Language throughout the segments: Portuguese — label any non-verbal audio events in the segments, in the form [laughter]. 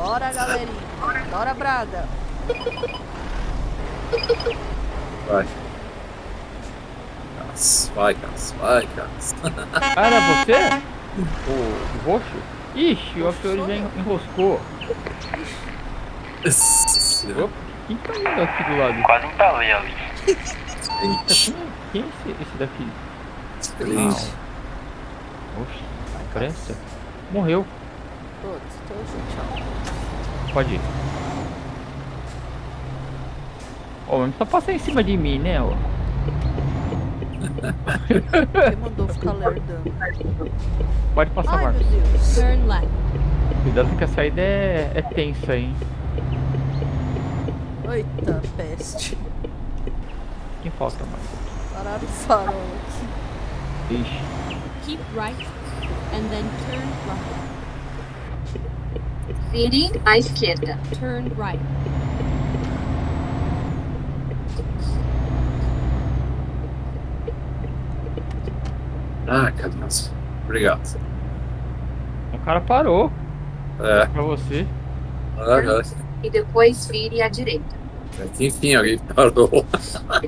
Bora, galerinha. Bora, Braga. Vai. Vai, Cas, vai, Cas. Ah, era você? O roxo? Ixi, o Fiore já enroscou. Opa, quem tá indo aqui do lado? Quase entalei ali. Gente, Quem é esse, esse daqui? excelente. Oxi, pressa. Morreu. Putz, então tchau. Pode ir. Ó, mas não precisa passar em cima de mim, né? Ó. Quem mandou ficar lerdando? Pode passar, Ai, meu Marcos. Deus. Turn left. Cuidado que a saída é, é tensa, hein? Eita, peste. Quem falta, Marcos? Pararam o farol aqui. Ixi. Keep right and then turn right. Vire à esquerda. Turn right. Ah, Cas. Obrigado. O cara parou É, pra você. E depois vire à direita. É enfim, alguém parou.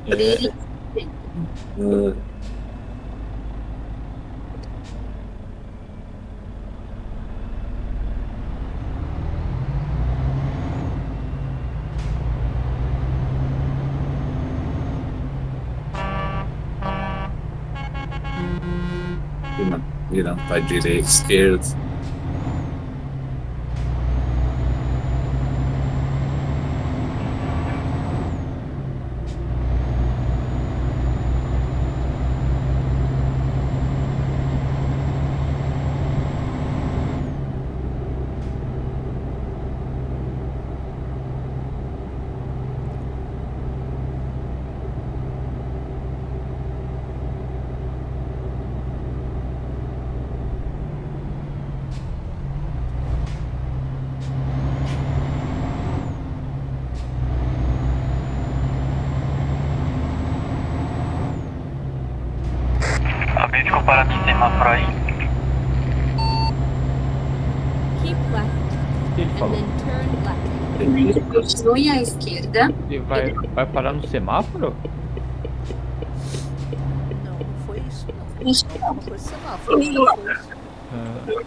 Vire [laughs] Ah, Virando- Virando para direita, esquerda. Alguém ficou parado no semáforo aí? Keep left O que ele and falou? then left. Continue à esquerda. Ele vai, vai parar no semáforo? Não, não foi isso, não. Isso. Alguma coisa semáforo. não foi isso. Ah,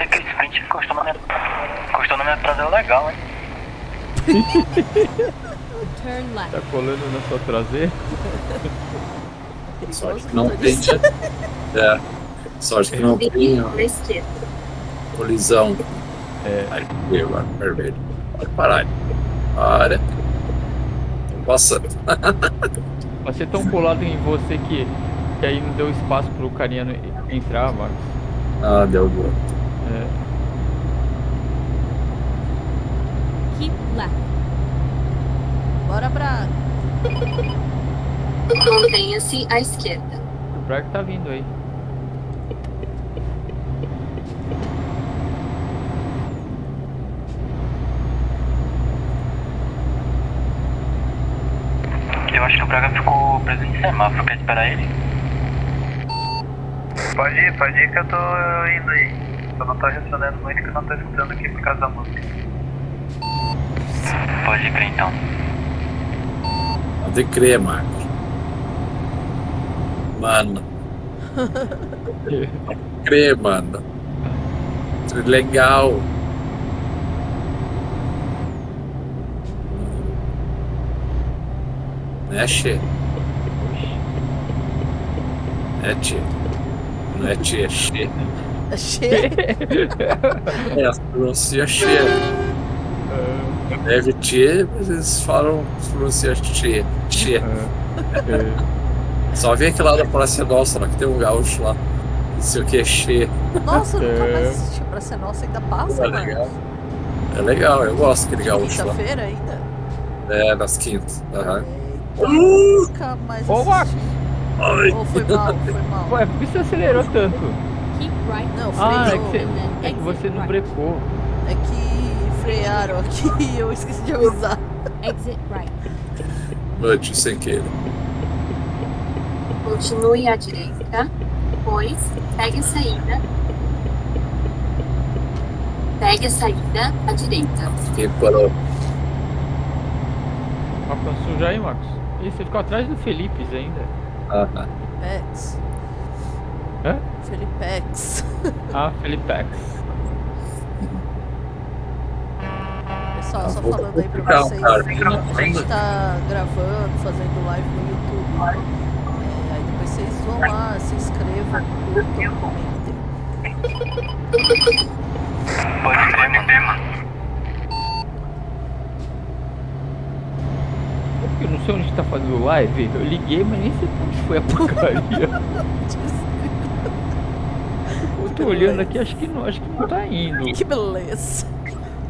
Aquele frente encostou na minha. Encostou na minha traseira legal, hein? [laughs] Tá colando na sua traseira? [laughs] Sorte que não tem. [laughs] motorista. É. Sorte que não tem colisão. É. Aí, viu, agora vermelho. Pode parar. Para. Tô passando. [laughs] Vai ser tão colado em você que, que aí não deu espaço pro carinha entrar, Marcos. Ah, deu boa. É, Keep left. Bora, Braga. Mantenha-se à esquerda. o Braga tá vindo aí. Eu acho que o Braga ficou preso em semáforo. Quer esperar ele? Pode ir, pode ir que eu tô indo aí. Só não tô respondendo muito que eu não tô escutando aqui por causa da música. Pode ir, então. Pode crer, Marcos. Mano. [laughs] Pode crer, mano. Legal. Né, Che? É, Tchê. Não é Tchê, é Che. [laughs] É, as pronuncia Che. Deve Tchê, mas eles falam, pronuncia Che. Che. É, Só vem aqui lá da Praça Nossa, lá que tem um gaúcho lá. Não sei o que é Che. Nossa, nunca É. mais assisti pra ser nossa, ainda passa, É mano. legal. É legal, eu gosto daquele gaúcho lá. Quinta-feira ainda. É, nas quintas. Aham. Nunca mais Ô, assisti. Ai. Oh, foi mal, foi mal. Ué, por que você acelerou tanto? Keep right Não, Ah, é que, você, é que você não brecou. É que frearam aqui [laughs] e eu esqueci de avisar. Exit right. Antes, sem querer. Continue à direita. Depois, pegue a saída. Pegue a saída à direita. Fiquei parou. Marcos suja aí, Marcos. Ih, você ficou atrás do Felipe ainda. Ah, Pex. Hã? Felipex. [laughs] Ah, Felipex. Pessoal, só falando aí pra vocês. cara. A gente tá gravando, fazendo live no YouTube. É, aí depois vocês vão lá, se inscrevam, curtam, comentem. Pode crer, Eu não sei onde tá fazendo live. Eu liguei, mas nem sei onde foi a porcaria. Eu [laughs] tô olhando aqui, acho que não, acho que não tá indo. Que beleza.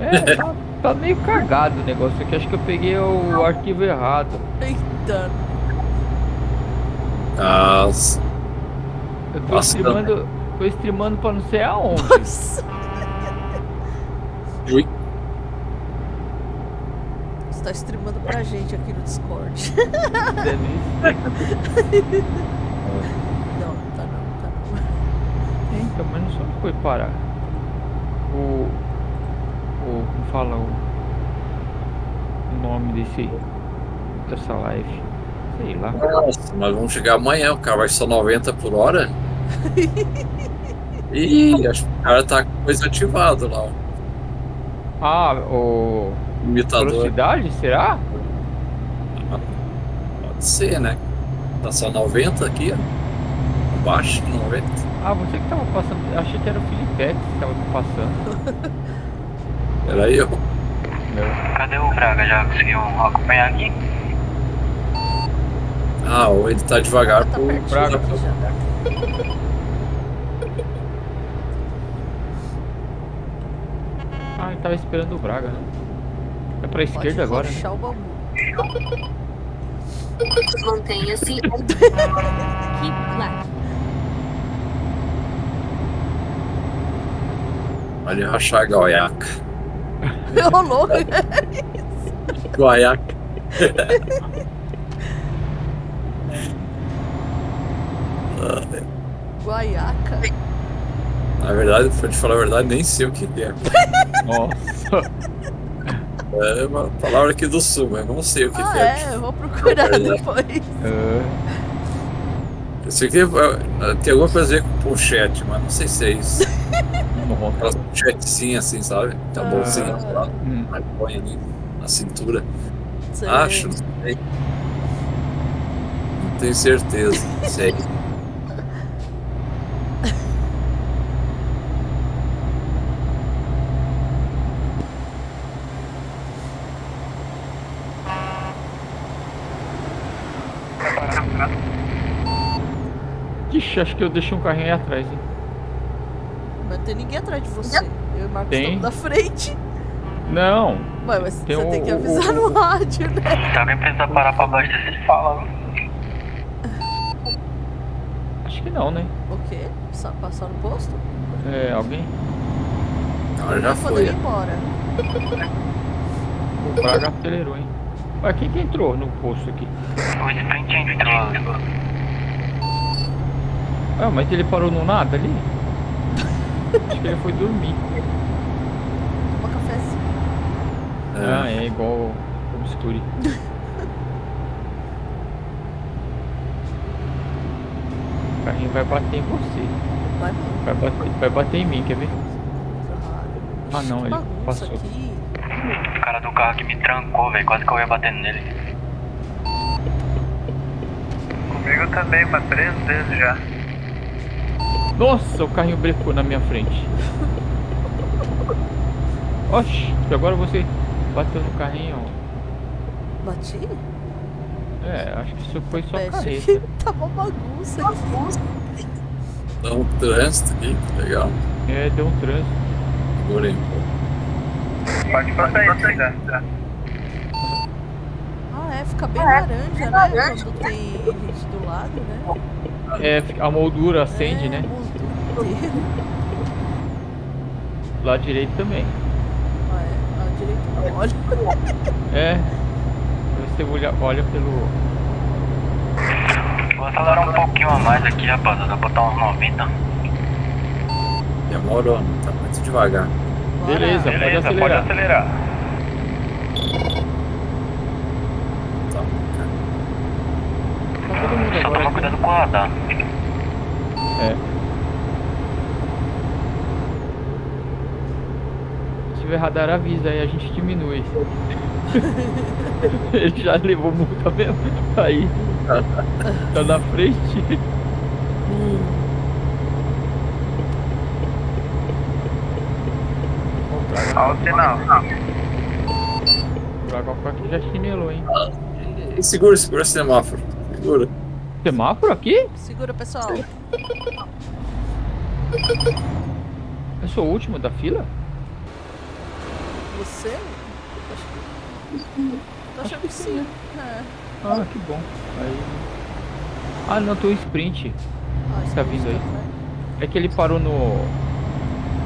É, tá, tá meio cagado o negócio aqui. Acho que eu peguei o arquivo errado. Eita. Nossa. Eu tô Nossa, streamando. Tô streamando pra não sei aonde. Nossa. Ui. Tá streamando pra gente aqui no Discord. [laughs] Não, tá não, tá não. Então, mas não onde foi parar. O. O. Como fala o. O nome desse. Dessa live. Sei lá. Nossa, mas vamos chegar amanhã. O cara vai só 90 por hora. [laughs] Ih, acho que o cara tá com coisa ativado lá. Ah, o. imitador. Velocidade, será? Pode ser, né? Tá só 90 aqui, ó. Abaixo de 90. Ah, você que tava passando. Achei que era o Felipe que tava passando. [laughs] Era eu. Cadê o Braga? Já conseguiu acompanhar aqui? Ah, ou ele tá devagar Tá pro Braga. já. Ah, ele tava esperando o Braga, né? Pra Pode esquerda agora, né? o bambu. Mantenha-se Keep left. Pode rachar Goiaca. Ô, louco. [laughs] Goiaca. Guaiaca. Na verdade, pra te falar a verdade, nem sei o que que é. Nossa. É uma palavra aqui do sul, mas não sei o que, Ah, que é. é, eu vou procurar [laughs] É. depois. Ah, Eu sei que é, tem alguma coisa a ver com pochete, mas não sei se é isso. [laughs] Aquelas pochetezinhas assim, sabe? Tem uma Ah. bolsinha lá, Hum. mas põe ali na cintura. Sei. Acho, não sei. Não tenho certeza. Sei. Ixi, acho que eu deixei um carrinho aí atrás, hein? Mas não tem ninguém atrás de você. Eu e o Marcos Tem. estamos na frente. Não. Ué, mas Tem você o- tem que o- avisar o- no rádio, né? Se alguém precisar parar pra abastecer, fala. Acho que não, né? O quê? Só passar no posto? É, alguém? Agora já Quando foi. ir embora. O Braga acelerou, hein? Ué, quem que entrou no posto aqui? O sprint entrou. Ah, mas ele parou no nada ali? [laughs] Acho que ele foi dormir. Toma cafezinho. Ah, É, igual o Bisturi. O carrinho vai bater em você. Vai. Vai bater, vai bater em mim, quer ver? Ah, não, que ele passou. aqui. O cara do carro que me trancou, velho. Quase que eu ia batendo nele. Comigo também, mas três vezes já. Nossa, o carrinho brecou na minha frente. Oxi, e agora você bateu no carrinho. Bati? É, acho que isso foi só careta. aqui. [laughs] Tá uma bagunça aqui. dá um trânsito aqui, que legal. É, deu um trânsito. Segurei um pouco. Pode passar aí, quiser. Ah, é, fica bem laranja, né? Quando tem gente do lado, né? É, a moldura acende, é, né? Lá direito também. Ah, é. Ah, direito não, olha. [laughs] É. Você olha, olha pelo. Vou acelerar um pouquinho a mais aqui, rapaziada. Botar uns 90. Demorou, não tá muito devagar. Bora. Beleza. Pode Beleza, pode acelerar. acelerar. Tá, cara. Tá todo mundo Só agora toma aqui. Cuidado com o radar. É. Se tiver radar, avisa aí, a gente diminui. [laughs] Ele já levou multa mesmo. Aí. Tá na frente. Olha o sinal. O aqui já chinelou, hein? Segura, segura esse semáforo. Segura. Semáforo aqui? Segura, pessoal. Eu sou o último da fila? Você? Que... Tô achando que sim. É. Ah, que bom. Aí. Ah, não, tô em sprint. Ah, Tá vindo aí. atrás. É que ele parou no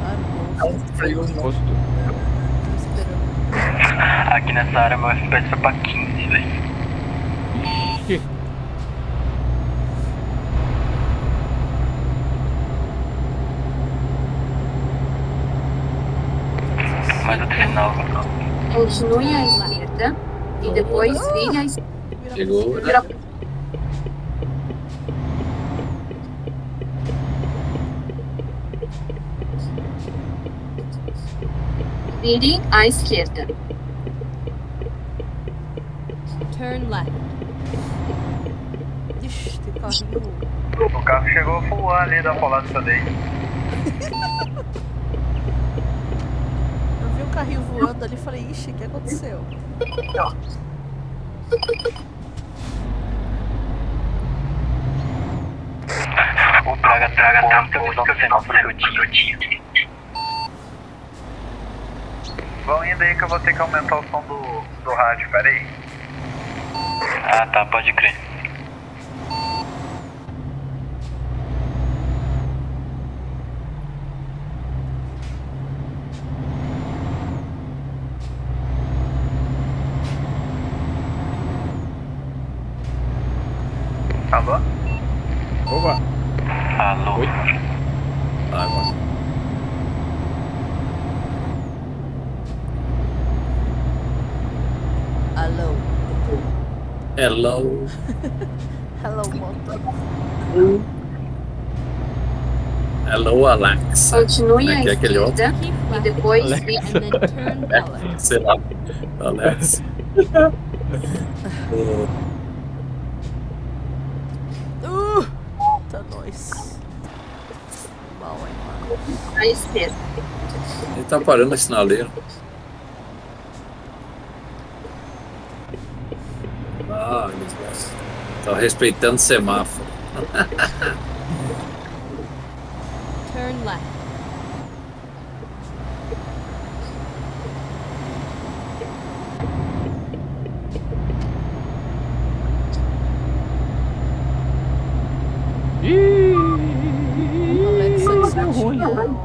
Ah, no posto. Tô esperando. Aqui nessa área meu FPS foi pra 15, velho. Ixi. Mais outro sinal. Continue à esquerda e depois vire à esquerda. Chegou? Vira- Vire à esquerda. Turn left. Ixi, tem carrinho. O carro chegou a voar ali da Polada daí. [laughs] Eu vi um carrinho voando ali e falei, ixi, o que aconteceu? O Braga traga tá muita visão do semáforo que eu tinha. Vão indo aí que eu vou ter que aumentar o som do, do rádio, peraí. Ah tá, pode crer. Alô? Opa! Alô? Oi? Tá, agora. Alô. Hello. Hello, moto. Hello, Alexa. Continue à Aqui é aquele outro. esquerda e depois Alexa. left. [laughs] Sei lá. Alexa. Oh, [laughs] Uh, tá nós. Mal, hein, mano. à esquerda. Ele tá parando a sinaleira. Ah, meu Deus. Respeitando o semáforo. [laughs] Turn left. Alexa deu ruim. uma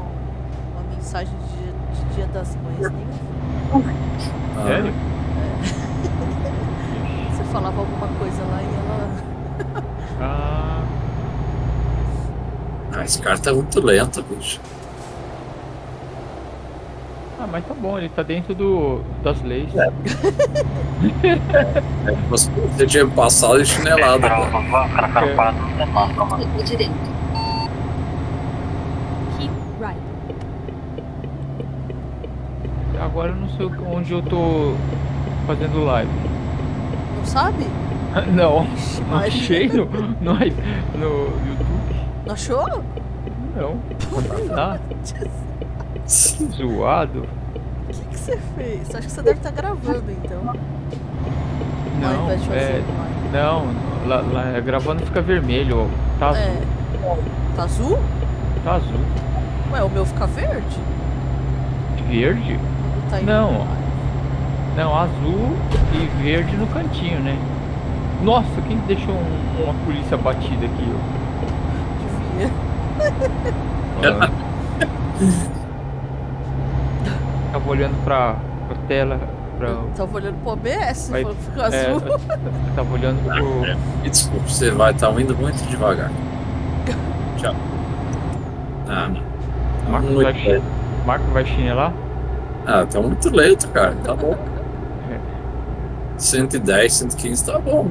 mensagem de, de Dia das Mães. Nem Ah, Sério? Falava alguma coisa lá e ela. Ah, Ah, esse cara tá muito lento, bicho. ah, mas tá bom, ele tá dentro do, das leis. É, você, você tinha passado de chinelada. Keep right. Agora eu não sei onde eu tô fazendo live. Não sabe? [laughs] Não, Ixi, não achei no, no, no YouTube. Não achou? Não, [laughs] que zoado. O que, que você fez? Acho que você deve estar gravando então. Não, é, não, lá, lá gravando fica vermelho, tá azul, É. Tá azul? tá azul. Ué, o meu fica verde? Verde? Tá indo Não. Não, azul e verde no cantinho, né? Nossa, quem deixou um- uma polícia batida aqui? Devia. ó? [laughs] Tava olhando pra, pra tela, pra. Eu tava olhando pro OBS, Vai- falou que ficou É, azul. eu, eu tava olhando pro. Me desculpe, você vai estar indo muito devagar. Tchau. Ah, não. Tá Marco vai. Marco vai chinelar? Ah, tá muito lento, cara. Tá bom. É. 110, 115 tá bom.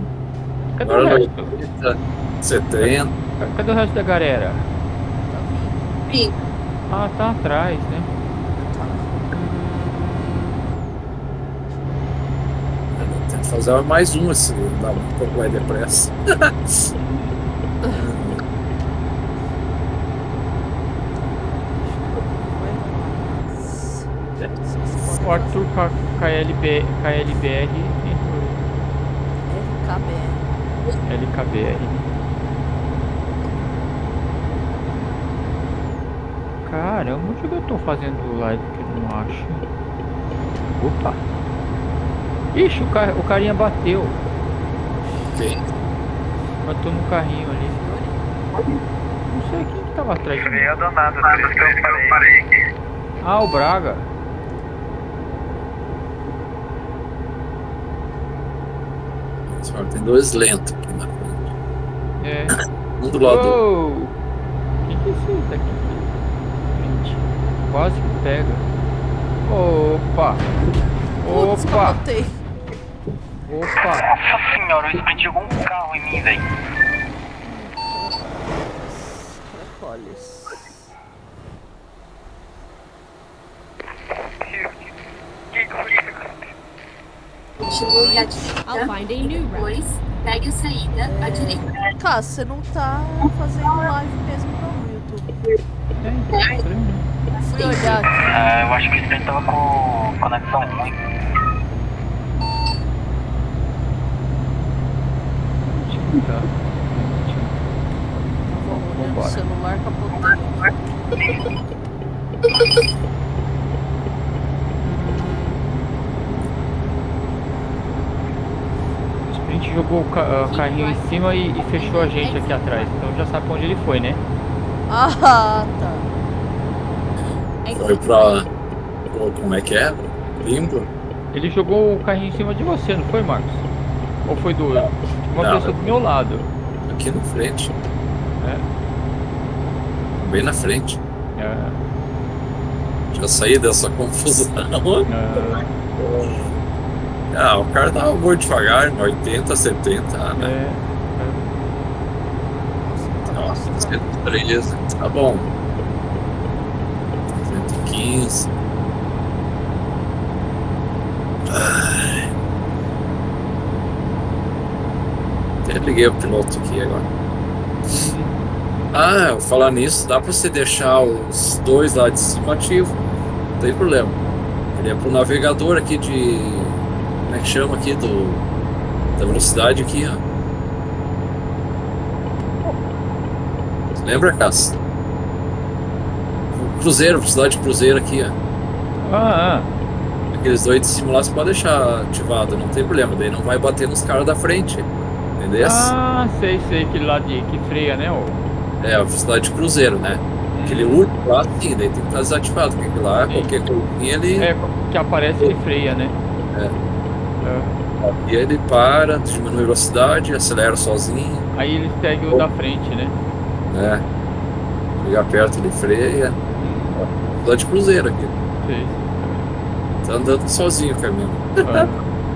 Cadê o Agora resto? 90, 70. Cadê o resto da galera? Tá vindo. Sim. Ah, tá atrás, né? Tem que fazer mais um assim, dá um pouco mais depressa. O [laughs] Arthur KLB, KLBR. LKBR. Caramba, onde que eu tô fazendo live que eu não acho? Opa! Ixi, o, ca... o carinha bateu. Ok. Bateu no carrinho ali. Não sei quem que tava atrás de mim. Veio do nada, por isso que eu falei. Ah, o Braga. Só tem dois lentos aqui na frente. É. Um do lado do Uou! Quem que é esse daqui? Gente, quase que pega. Opa! Putz, Opa! capotei. Opa! Nossa senhora, eu explodi algum carro em mim, velho. Cracoles. Que coisa. Continue à I'll direita. find a new route. Depois, pegue a saída à direita. Cássio, você não tá fazendo live mesmo não YouTube. É. Fui olhar aqui. Ah, eu acho que esse tava com conexão ruim. Tá. Tava olhando o celular, capotei. [laughs] Sprint jogou o ca- o carrinho em cima e, e fechou a gente aqui atrás. Então já sabe pra onde ele foi, né? Ah, tá. Foi pra. Como é que é? Limbo? Ele jogou o carrinho em cima de você, não foi, Marcos? Ou foi do. Uma Não. pessoa do meu lado. Aqui na frente. É. Bem na frente. É, Já saí dessa confusão. é, [laughs] Ah, o cara tava muito devagar, 80, 70, né? é, Nossa, 113, tá bom. 115. Ai. Até liguei o piloto aqui agora. Ah, falar nisso, dá pra você deixar os dois lá de cima ativo. Não tem problema. Ele é pro navegador aqui de. Como é que chama aqui? Do. Da velocidade aqui, ó. Lembra, Cássio? O Cruzeiro, velocidade de cruzeiro aqui, ó. Ah, ah. Aqueles dois de você pode deixar ativado, não tem problema. Daí não vai bater nos caras da frente. Entendeu? Ah, sei, sei, aquele lá de que freia, né? ô? É, a velocidade de cruzeiro, né? Aquele último lá, sim, daí tem que estar desativado, porque lá, Sim. qualquer coisinha, ele, É, que aparece ele freia, né? É. É. e ele para, diminui a velocidade, acelera sozinho, Aí ele segue o da frente, né? né? Liga perto, ele freia. Velocidade de cruzeiro aqui. Sei. Tá andando sozinho o caminhão.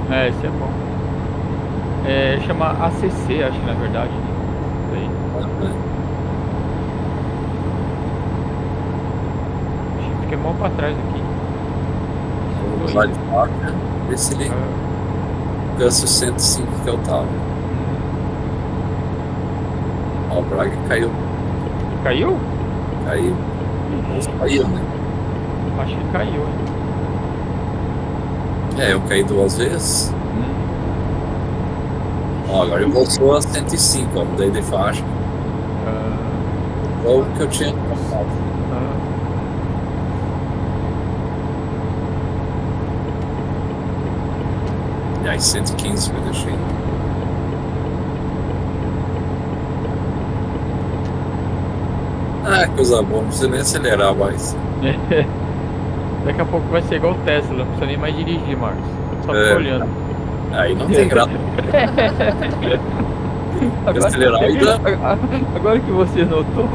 Ah, é, esse é bom. É, chama ACC, acho que na verdade. Isso que Fiquei mal pra trás aqui. Vamos lá de faca, ver se ele Ah, o 105 que eu tava. Ó, o Braga caiu. Caiu? Caiu. Caiu, né? Acho que caiu. hein? É, eu caí duas vezes. Hum. Ó, agora ele voltou a 105, ó, mudei de faixa. Ah, Ou o que eu tinha. Aí, 115 que eu deixei. Ah, coisa boa, não precisa nem acelerar mais. [laughs] Daqui a pouco vai ser igual o Tesla, não precisa nem mais dirigir, Marcos. só É. olhando. Aí não tem graça. [laughs] acelerar ainda? [laughs] agora que você notou,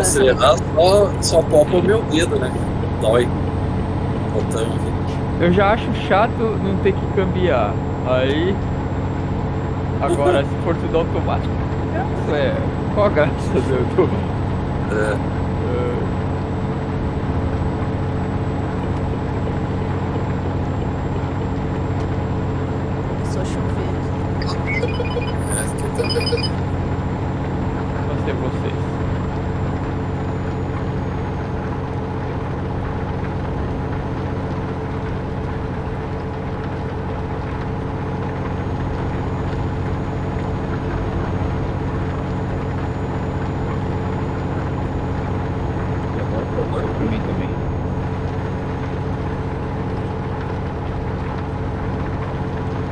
Acelerar só, só popa o meu dedo, né? Dói. Aqui. Eu já acho chato não ter que cambiar. Aí. Agora, se for tudo automático. É. Qual a graça do. do É, eh, Começou a chover aqui. é, aqui também. Não sei vocês. E agora agora pra mim também.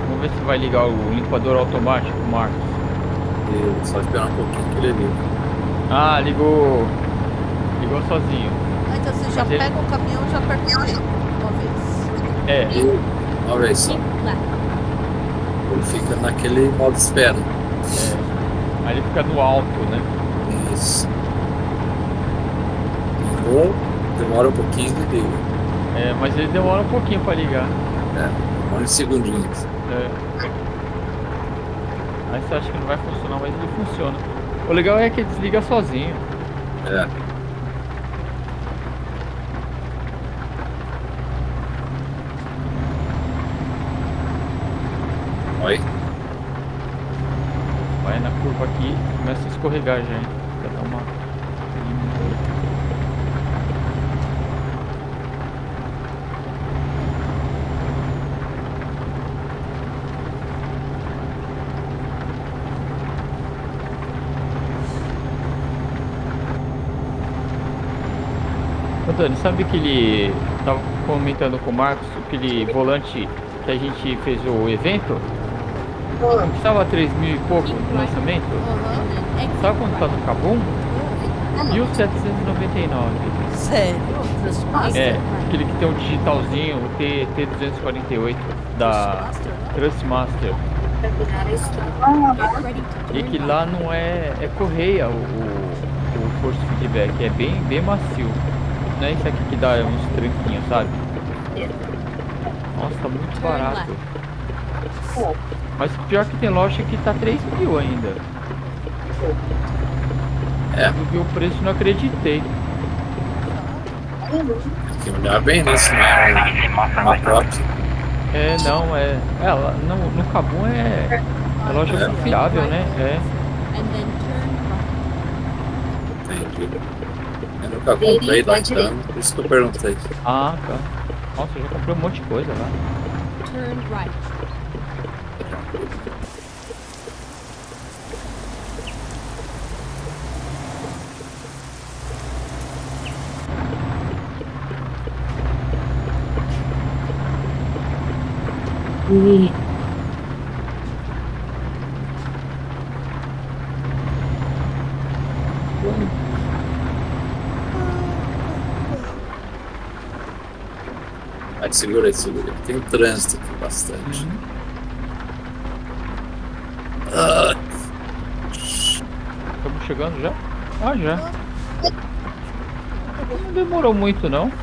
Vamos ver se vai ligar o limpador automático, Marcos. E só esperar um pouquinho que ele liga. Ah, ligou. Ligou sozinho. Ah, então você já Mas ele- pega o caminhão e já aperta o dedo uma vez. É, uma vez só. Ele fica naquele modo espera. aí ele fica no alto, né? Isso. Ligou, demora um pouquinho e liga. É, mas ele demora um pouquinho pra ligar. Demora uns segundinhos. Aí você acha que não vai funcionar, mas ele funciona. O legal é que ele desliga sozinho. É. Oi? Vai na curva aqui começa a escorregar já, hein? Já dá uma. Antônio, sabe que ele tava comentando com o Marcos aquele volante que a gente fez o evento? Estava 3 mil e pouco no lançamento? Exit Sabe quanto tá no Kabum? 1799. Sério? Trustmaster? É, aquele que tem um digitalzinho, o T, T248 da Trustmaster, né? Trustmaster. E que lá não é, é correia o, o, o force feedback, é bem, bem macio. Não é isso aqui que dá uns tranquinhos, sabe? Nossa, tá muito barato. Mas pior que tem loja que tá 3 mil ainda. É. Eu vi o preço e não acreditei. Tem que olhar bem nisso, né? Na própria. É, não, é. É, lá no, no Cabum é, é loja É. confiável, né? É. And then turn right. Entendi. Eu nunca comprei lá então, por isso que eu perguntei. Ah, tá. Nossa, eu já comprei um monte de coisa lá. Turn right. E Vai, segura aí, segura aí. Tem trânsito aqui bastante. Ah, Estamos chegando já? Ah, já. Não demorou muito, não. [laughs]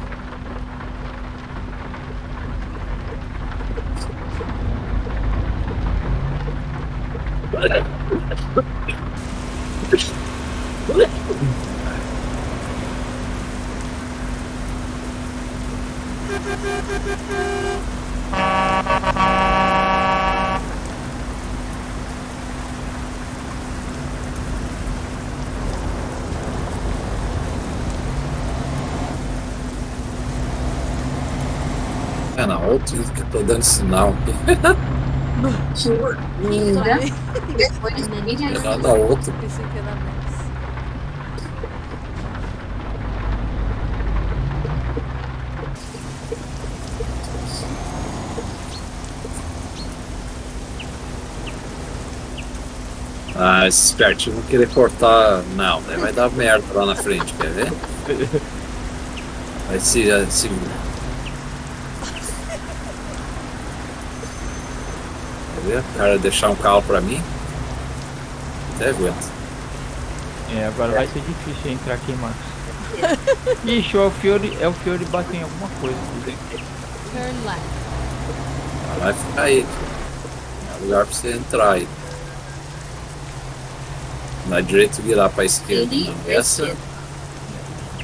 é na outra que eu tô dando sinal aqui. [laughs] linda. Depois And then vira a É turn lá da outra. Pensei que era Max. Ah, esses espertinhos vão querer cortar. Não, daí vai dar merda lá na frente, quer ver? Vai se. se... ver? O cara deixar um carro pra mim. Até aguento. É, agora vai ser difícil entrar aqui, Marcos. [laughs] Ixi, é o Fiore, é o Fiore bateu em alguma coisa. Turn left. Vai ficar aí. É lugar pra você entrar aí. Na direita virar pra esquerda. Ele Não, Essa.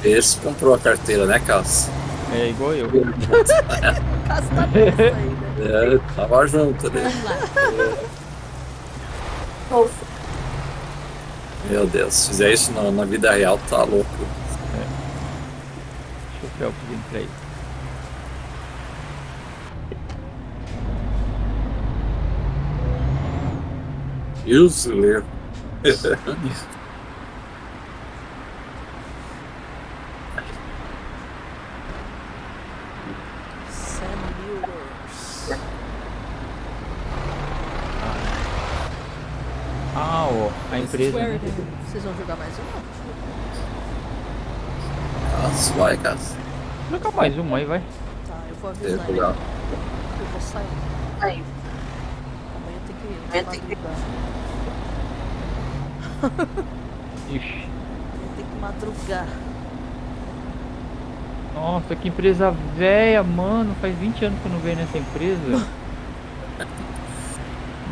Esse comprou a carteira, né, Cass? É igual eu. [laughs] Caso tá aí, né? [laughs] É, tava junto, né? Turn left. Fofo. Meu Deus, se fizer isso na, na vida real, tá louco. Deixa o Felps entrar aí. Usually. Sam Builders. Ah, ó, a empresa. Né? Vocês vão jogar mais uma? Cass, vai, Cass. Joga mais uma aí, vai. Tá, eu vou É, avisar ele. legal. Eu vou sair. Aí. Amanhã tem que Amanhã tem que- madrugar. [laughs] Ixi. Amanhã tem que madrugar. Nossa, que empresa velha, mano. Faz 20 anos que eu não venho nessa empresa. [laughs]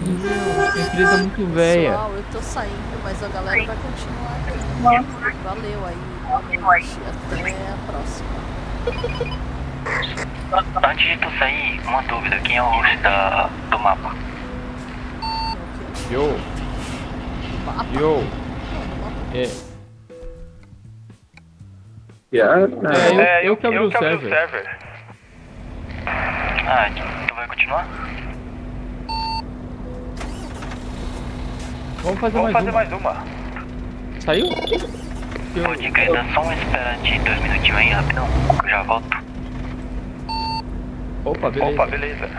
Meu, que empresa muito velha. Pessoal, eu tô saindo, mas a galera vai continuar aqui. Valeu aí. Boa noite. Até a próxima. Antes de tu sair, uma dúvida, quem é o host da, do mapa? Ok. Yo, mapa. É, Yeah, É, eu- eu que abri o server. server. Ah, tu vai continuar? vamos fazer Vamos mais fazer uma. mais uma. Saiu? Eu- Pô, dica, dá só uma espera de dois minutinhos aí, rapidão. Eu já volto. Opa, beleza. Opa, beleza.